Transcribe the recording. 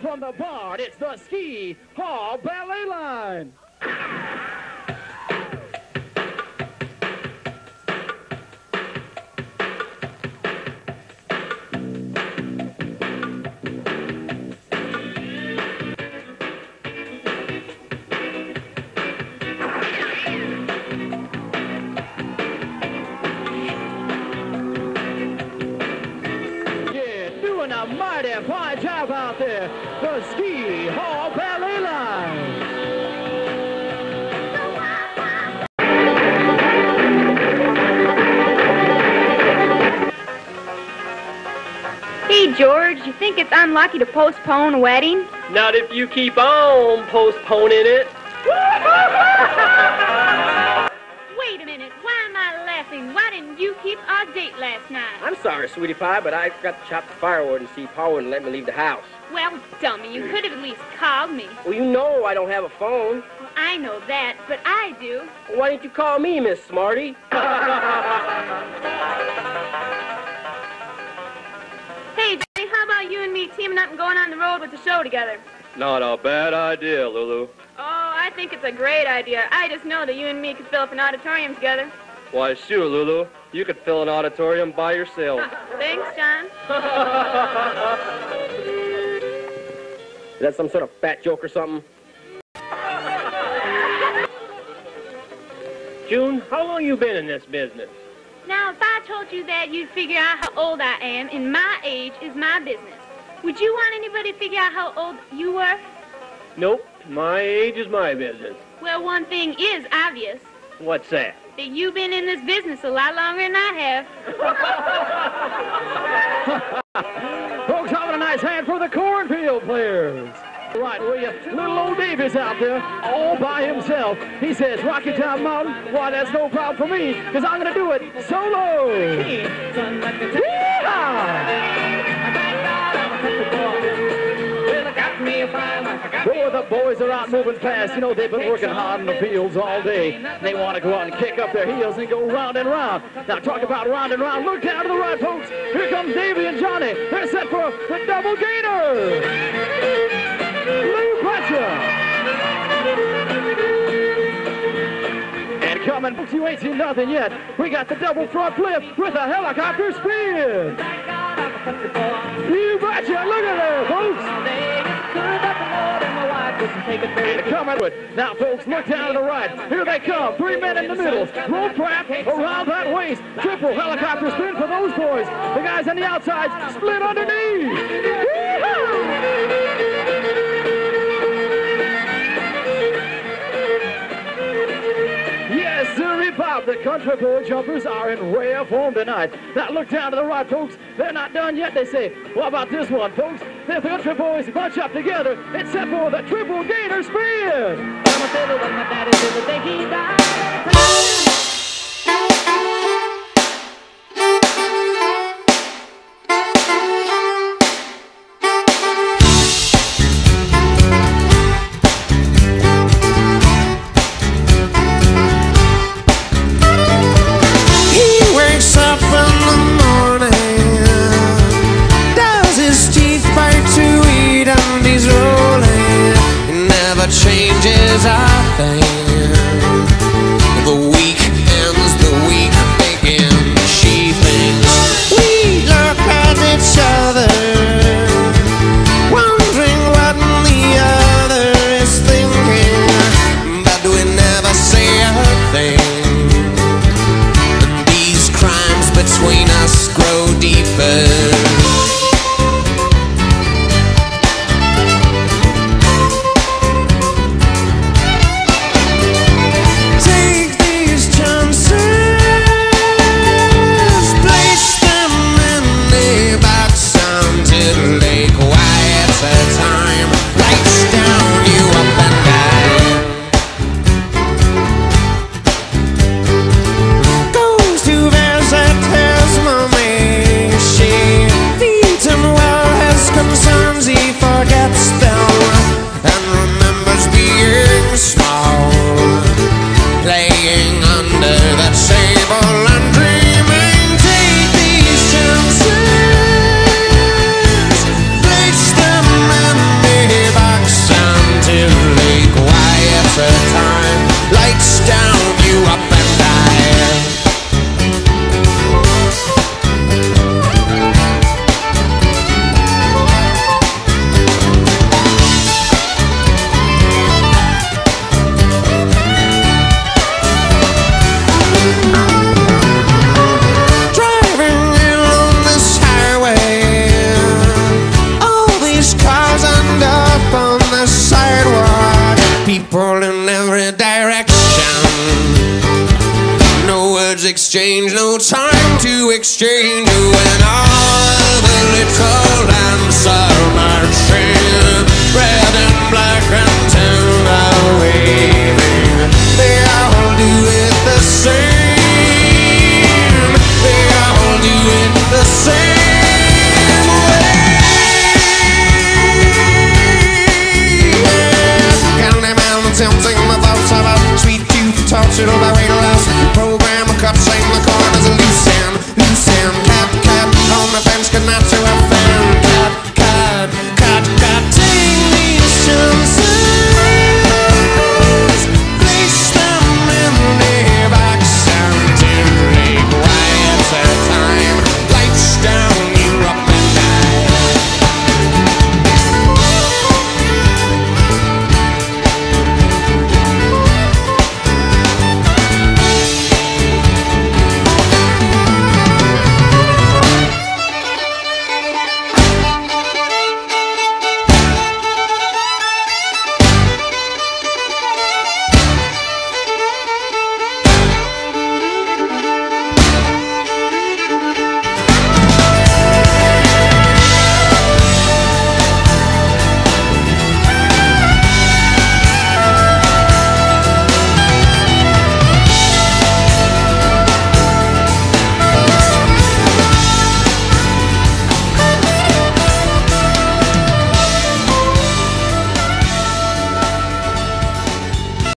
From the bar, it's the Ski Hall Ballet Line. Yeah, doing a mighty fine job out there. The Ski Hall Ballet Line. Hey, George, you think it's unlucky to postpone a wedding? Not if you keep on postponing it. laughing? Why didn't you keep our date last night? I'm sorry, sweetie pie, but I forgot to chop the firewood and see Pa wouldn't let me leave the house. Well, dummy, you could have at least called me. Well, you know I don't have a phone. Well, I know that, but I do. Well, why didn't you call me, Miss Smarty? Hey, Johnny, how about you and me teaming up and going on the road with the show together? Not a bad idea, Lulu. Oh, I think it's a great idea. I just know that you and me could fill up an auditorium together. Why, sure, Lulu. You could fill an auditorium by yourself. Thanks, John. Is that some sort of fat joke or something? June, how long you been in this business? Now, if I told you that, you'd figure out how old I am, and my age is my business. Would you want anybody to figure out how old you were? Nope, my age is my business. Well, one thing is obvious. What's that? That you've been in this business a lot longer than I have. Folks, having a nice hand for the cornfield players. Right, will you? Little old Davis out there all by himself. He says, Rocky Top Mountain, why, that's no problem for me, because I'm going to do it solo. Yeehaw! Boy, the boys are out moving fast. You know, they've been working hard in the fields all day. They want to go out and kick up their heels and go round and round. Now, talk about round and round. Look down to the right, folks. Here comes Davy and Johnny. They're set for the double gainer. Lou Fletcher. And coming, folks, you ain't seen nothing yet. We got the double front flip with a helicopter spin. Coming with. Now, folks, look down to the right. Here they come. Three men in the middle. Roll trap around that waist. Triple helicopter spin for those boys. The guys on the outside split underneath. The country boy jumpers are in rare form tonight. Now look down to the right, folks. They're not done yet, they say. What about this one, folks? The country boys bunch up together except for the triple gainer spin. Between us grow deeper. words exchange, no time to exchange. when all the little answer, are marching.